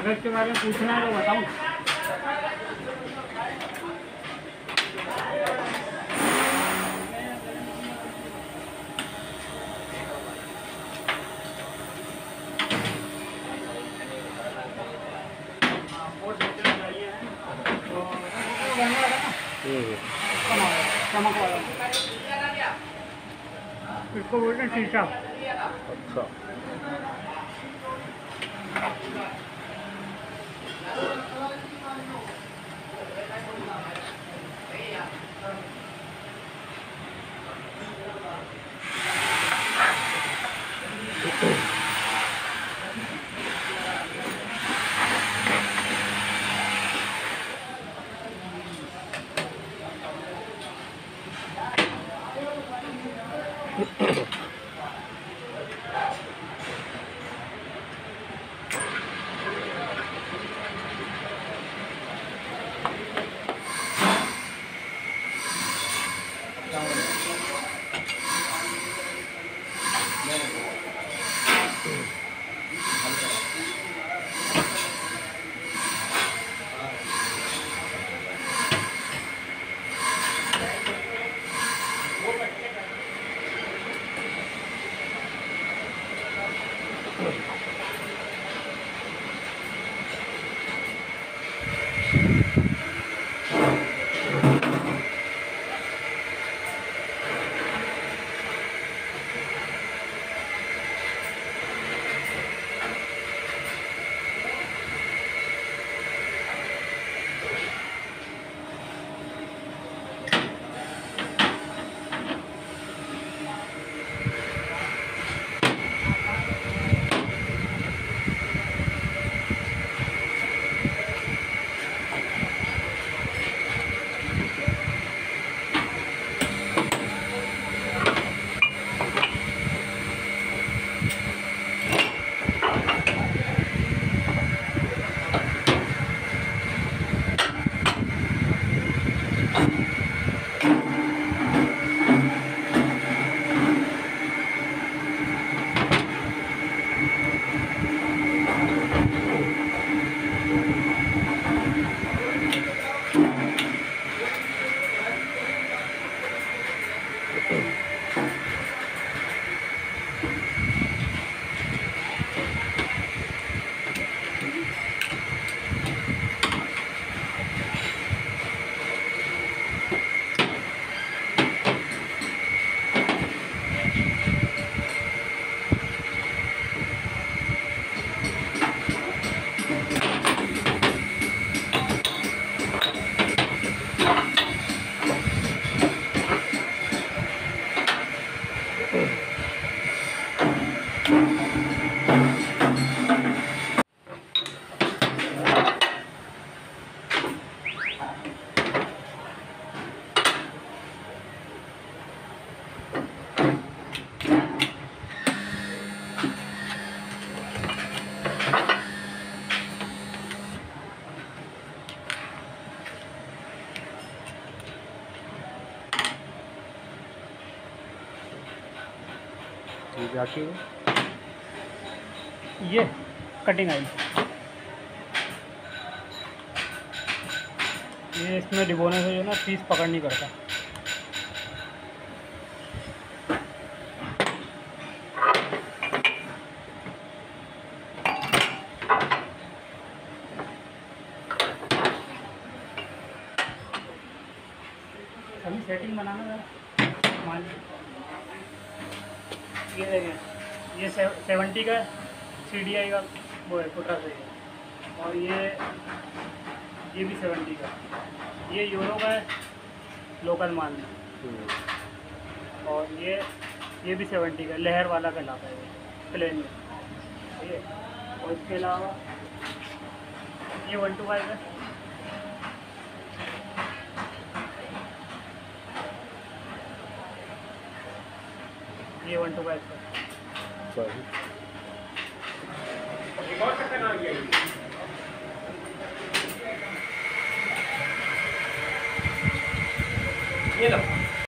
अगर इसके बारे में पूछना है तो बताऊँ। इसको बोलते हैं शीशा। अच्छा। Mm-hmm. ये aqui ये कटिंग आई ये इसमें डिबोने से जो ना पीस पकड़ नहीं करता। सेटिंग बनाना मान ये देखें, ये सेवेंटी का सी डी आई का वो है कुटरा से है। और ये ये भी सेवेंटी का। ये यूरो का है लोकल माल में। हम्म, और ये ये भी सेवेंटी का लहर वाला कहलाता है ये प्लेन में। ठीक है? और इसके अलावा ये वन टू फाइव है। ये वन टू फाइव का। ये लो।